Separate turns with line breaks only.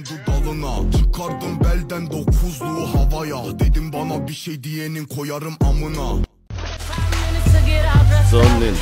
Daldım dudalına Çıkardım belden dokuzluğu havaya. Dedim bana bir şey diyenin koyarım amına.
Zonin